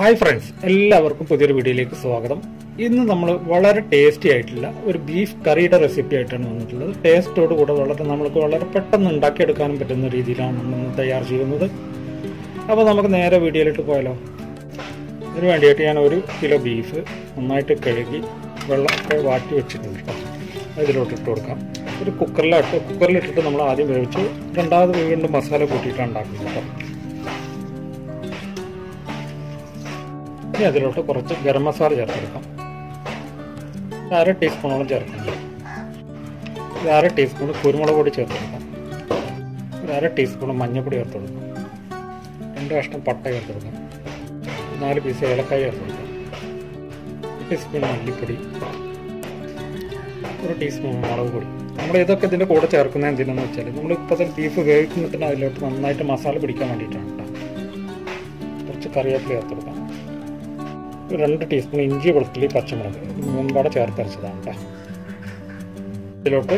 Hi friends എല്ലാവർക്കും പുതിയൊരു വീഡിയോയിലേക്ക് സ്വാഗതം. ഇന്ന് നമ്മൾ വളരെ ടേസ്റ്റി ആയിട്ടുള്ള ഒരു ബീഫ് കറിയുടെ റെസിപ്പി ആയിട്ടാണ് വന്നിട്ടുള്ളത്. ടേസ്റ്റോട് കൂടെ വളരെ നമ്മൾക്ക് വളരെ പെട്ടെന്ന് ഉണ്ടാക്കിയെടുക്കാനും പറ്റുന്ന രീതിയിലാണ് നമ്മൾ തയ്യാർ ചെയ്യുന്നത്. അപ്പോൾ നമുക്ക് നേരെ വീഡിയോയിലിട്ട് പോയാലോ? ഇതിന് വേണ്ടിയിട്ട് ഞാൻ ഒരു കിലോ ബീഫ് നന്നായിട്ട് കഴുകി വെള്ളമൊക്കെ വാട്ടി വെച്ചിട്ടുണ്ട് കേട്ടോ. ഇതിലോട്ട് ഇട്ട് കൊടുക്കാം. ഒരു കുക്കറിലിട്ട് കുക്കറിലിട്ടിട്ട് നമ്മൾ ആദ്യം വേവിച്ച് രണ്ടാമത് വീണ്ടും മസാല കൂട്ടിയിട്ടാണ് ഉണ്ടാക്കുന്നത് കേട്ടോ. ഇനി അതിലോട്ട് കുറച്ച് ഗരം മസാല ചേർത്തെടുക്കാം. അര ടീസ്പൂണോളം ചേർക്കുന്നത് അര ടീസ്പൂൺ കുരുമുളക് പൊടി ചേർത്തെടുക്കാം. അര ടീസ്പൂൺ മഞ്ഞൾപ്പൊടി ചേർത്തെടുക്കാം. രണ്ട് കഷ്ണം പട്ട ചേർത്തെടുക്കാം. നാല് പീസ് ഏലക്കായ ചേർത്തെടുക്കാം. ടീസ്പൂൺ മല്ലിപ്പൊടി. ഒരു ടീസ്പൂൺ മുളക് പൊടി. നമ്മൾ ഇതൊക്കെ ഇതിന്റെ കൂടെ ചേർക്കുന്നത് എന്തിനാന്ന് വെച്ചാൽ നമ്മൾ ഇപ്പോഴത്തെ ബീഫ് വേവിക്കുന്നിട്ട് അതിലോട്ട് നന്നായിട്ട് മസാല പിടിക്കാൻ വേണ്ടിയിട്ടാണ് കേട്ടോ കുറച്ച് കറിവേപ്പില ചേർത്തെടുക്കാം. രണ്ട് ടീസ്പൂൺ ഇഞ്ചി വെളുത്തുള്ളി പച്ചമുളക് മുമ്പാടെ ചേർത്തരച്ചതാണ് കേട്ടോ ഇതിലോട്ട്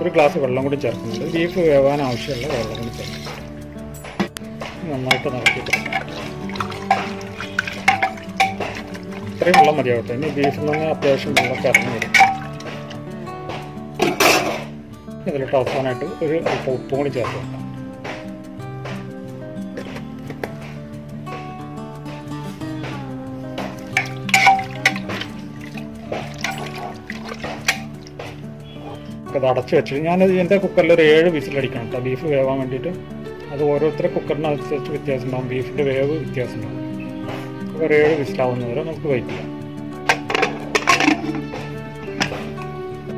ഒരു ഗ്ലാസ് വെള്ളം കൂടി ചേർക്കുന്നുണ്ട്. ബീഫ് വേവാൻ ആവശ്യമുള്ള വെള്ളം കൂടി ചേർക്കുന്നുണ്ട്. നന്നായിട്ട് നടത്തിയിട്ട് ഇത്രയും വെള്ളം മതിയാവട്ടെ. ഇനി ബീഫിൽ നിന്ന് അത്യാവശ്യം വെള്ളം ചേർന്ന് വരും. ഇതിലോട്ട് അവസാനമായിട്ട് ഒരു അല്പം ഉപ്പും കൂടി ചേർത്ത് അത് അടച്ചു വെച്ചിട്ട് ഞാൻ എന്റെ കുക്കറിൽ ഒരു ഏഴ് വിസിലടിക്കണം കേട്ടോ. ബീഫ് വേവാൻ വേണ്ടിയിട്ട്. അത് ഓരോരുത്തരുടെ കുക്കറിനനുസരിച്ച് വ്യത്യാസം ഉണ്ടാവും ബീഫിന്റെ വേവ് വ്യത്യാസം ഉണ്ടാവും ഒരു ഏഴ് വിസിലാവുന്നവരെ നമുക്ക് വെയിറ്റ് ചെയ്യാം.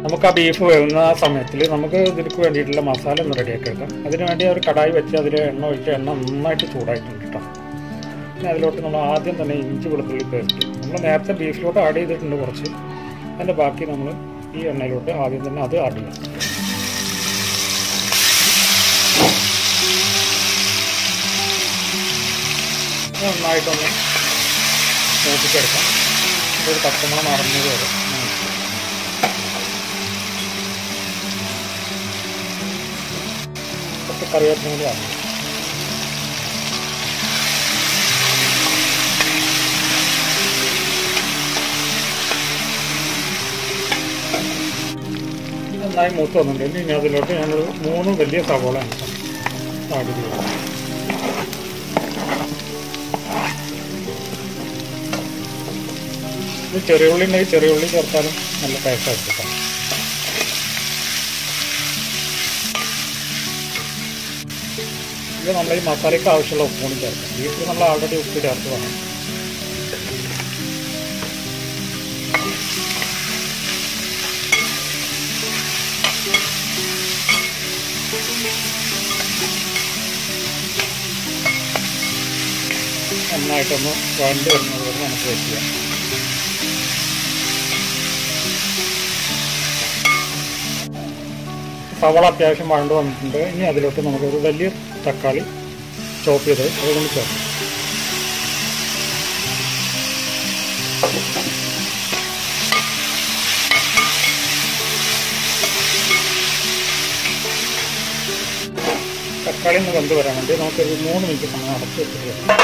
നമുക്ക് ആ ബീഫ് വേവുന്ന ആ സമയത്തിൽ നമുക്ക് ഇതിലേക്ക് വേണ്ടിയിട്ടുള്ള മസാല ഒന്ന് റെഡിയാക്കി എടുക്കാം. അതിനുവേണ്ടി ഒരു കടായി വെച്ച് അതിൽ എണ്ണ ഒഴിച്ച് എണ്ണ നന്നായിട്ട് ചൂടായിട്ടുണ്ട് കേട്ടോ. പിന്നെ അതിലോട്ട് നമ്മൾ ആദ്യം തന്നെ ഇഞ്ചി വെളുത്തുള്ളി പേസ്റ്റ് നമ്മൾ നേരത്തെ ബീഫിലോട്ട് ആഡ് ചെയ്തിട്ടുണ്ട് കുറച്ച്. അതിന്റെ ബാക്കി നമ്മൾ ഈ എണ്ണയിലോട്ട് ആദ്യം തന്നെ അത് ആഡ് ചെയ്യാം. നന്നായിട്ടൊന്ന് മൂപ്പിച്ചെടുക്കാം. ഒരു പച്ചമുളക് മറഞ്ഞത് വരെ. കുറച്ച് കറിവേപ്പിനും കൂടി നന്നായി മൂത്ത് വന്നിട്ടുണ്ട്. ഇനി അതിലോട്ട് ഞാനൊരു മൂന്ന് വലിയ സവോള ആഡ് ഇത് ചെറിയ ഉള്ളി ഉണ്ടെങ്കിൽ ചെറിയ ഉള്ളി ചേർത്താലും നല്ല ടേസ്റ്റായിട്ട് ഇത് നമ്മൾ ഈ മസാലയ്ക്ക് ആവശ്യമുള്ള ഉപ്പ് ചേർക്കാം. വീട്ടിൽ നമ്മൾ ആൾറെഡി ഉപ്പ് ചേർത്ത് വേണം. നന്നായിട്ടൊന്ന് വഴണ്ട് വരുന്നത് വരെ നമുക്ക് ചെയ്യാം. സവള അത്യാവശ്യം വഴണ്ട് വന്നിട്ടുണ്ട്. ഇനി അതിലോട്ട് നമുക്കൊരു വലിയ തക്കാളി ചോപ്പ് ചെയ്ത് അതുകൊണ്ട് ചേർക്കാം. തക്കാളി ഒന്ന് വെന്ത് വരാൻ വേണ്ടി നമുക്കൊരു മൂന്ന് മിനിറ്റ് സമയം അടച്ച് വെച്ചിട്ട്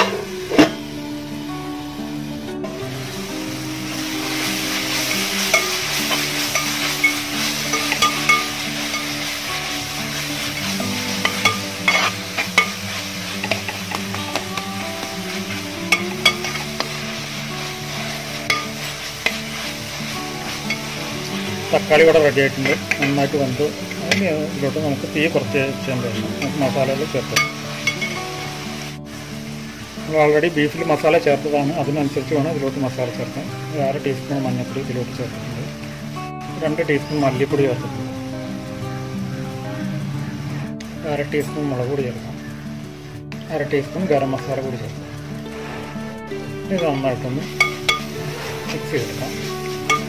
തക്കാളി ഇവിടെ റെഡി ആയിട്ടുണ്ട്. നന്നായിട്ട് വെന്ത് അതിന് ഇതിലോട്ട് നമുക്ക് തീ കുറച്ച് ചെയ്യാൻ നമുക്ക് മസാലകൾ ചേർത്ത് നമ്മൾ ഓൾറെഡി ബീഫിൽ മസാല ചേർത്തതാണ്. അതിനനുസരിച്ച് വേണം ഇതിലോട്ട് മസാല ചേർക്കാൻ. ഒരു അര ടീസ്പൂൺ മഞ്ഞൾപ്പൊടി ഇതിലോട്ട് ചേർത്തിട്ടുണ്ട്. രണ്ട് ടീസ്പൂൺ മല്ലിപ്പൊടി ചേർത്തിട്ടുണ്ട്. അര ടീസ്പൂൺ മുളക് പൊടി ചേർക്കാം. അര ടീസ്പൂൺ ഗരം മസാല കൂടി ചേർക്കാം. ഇത് നന്നായിട്ടൊന്ന് മിക്സ് ചെയ്തെടുക്കാം.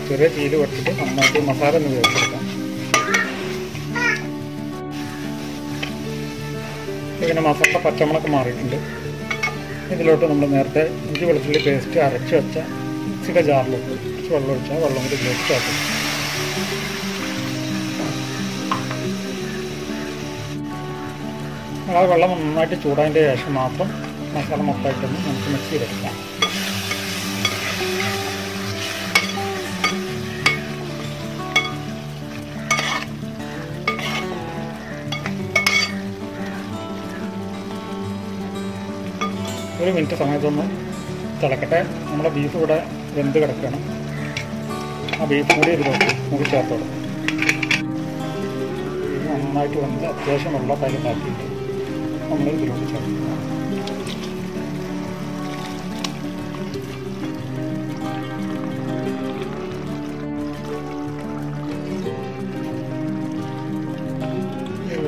ചെറിയ തീയിൽ വെച്ചിട്ട് നന്നായിട്ട് മസാല ഒന്ന് വേവിച്ചെടുക്കാം. ഇങ്ങനെ മസാല പച്ചമുളക് മാറിയിട്ടുണ്ട്. ഇതിലോട്ട് നമ്മൾ നേരത്തെ ഇഞ്ചി വെളുത്തുള്ളി പേസ്റ്റ് അരച്ച് വെച്ച മിക്സിയുടെ ജാറിലോട്ട് കുറച്ച് വെള്ളം ഒഴിച്ചാൽ വെള്ളം കൂടി ഉപയോഗിച്ച് ആക്കും നമ്മൾ ആ വെള്ളം നന്നായിട്ട് ചൂടാതിന്റെ ശേഷം മാത്രം മസാല മൊത്തമായിട്ടൊന്ന് നമുക്ക് മിക്സ് ചെയ്തെടുക്കാം. ഒരു മിനിറ്റ് സമയത്തൊന്ന് തിളക്കട്ടെ. നമ്മുടെ ബീഫ് ഇവിടെ വെന്ത് കിടക്കണം ആ ബീഫ് കൂടി ഇതിലോട്ട് കൂടി ചേർത്തോളാം നന്നായിട്ട് വന്ന് അത്യാവശ്യം വെള്ളമൊക്കെ അതിലാക്കിയിട്ട് നമ്മൾ ഇതിലോട്ട് ചേർക്കും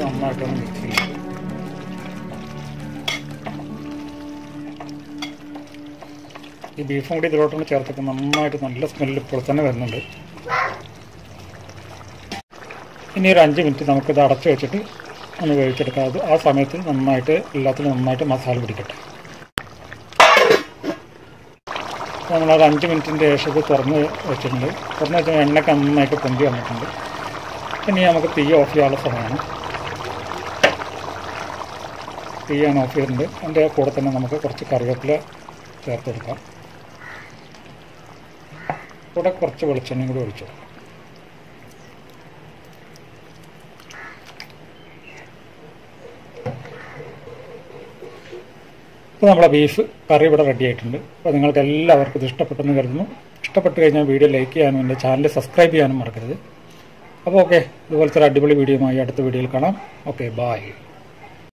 നന്നായിട്ടാണ് മിക്സ് ചെയ്യും ഈ ബീഫും കൂടി ഇതിലോട്ടൊന്ന് ചേർത്തൊക്കെ നന്നായിട്ട് നല്ല സ്മെല്ല് ഇപ്പോൾ തന്നെ വരുന്നുണ്ട്. ഇനി ഒരു അഞ്ച് മിനിറ്റ് നമുക്കിത് അടച്ചു വെച്ചിട്ട് ഒന്ന് വേവിച്ചെടുക്കാം. അത് ആ സമയത്ത് നന്നായിട്ട് എല്ലാത്തിനും നന്നായിട്ട് മസാല പിടിക്കട്ടെ. നമ്മൾ അത് അഞ്ച് മിനിറ്റിന്റെ ശേഷം തുറന്ന് വെച്ചിട്ടുണ്ട്. തുറന്ന് വെച്ചാൽ എണ്ണയ്ക്ക് നന്നായിട്ട് പൊന്തി വന്നിട്ടുണ്ട്. ഇനി നമുക്ക് തീ ഓഫ് ചെയ്യാനുള്ള സമയമാണ്. തീയാണ് ഓഫ് ചെയ്തിട്ടുണ്ട്. അതിന്റെ കൂടെ തന്നെ നമുക്ക് കുറച്ച് കറിവേപ്പില ചേർത്ത് കൊടുക്കാം കൂടെ കുറച്ച് വെളിച്ചെണ്ണയും കൂടി ഒഴിച്ചു. ഇപ്പോൾ നമ്മുടെ ബീഫ് കറി ഇവിടെ റെഡി ആയിട്ടുണ്ട്. അപ്പോൾ നിങ്ങൾക്ക് എല്ലാവർക്കും ഇത് ഇഷ്ടപ്പെട്ടെന്ന് കരുതുന്നു. ഇഷ്ടപ്പെട്ട് കഴിഞ്ഞാൽ വീഡിയോ ലൈക്ക് ചെയ്യാനും എന്റെ ചാനൽ സബ്സ്ക്രൈബ് ചെയ്യാനും മറക്കരുത്. അപ്പോൾ ഓക്കെ ഇതുപോലത്തെ ഒരു അടിപൊളി വീഡിയോയുമായി അടുത്ത വീഡിയോയിൽ കാണാം. Okay bye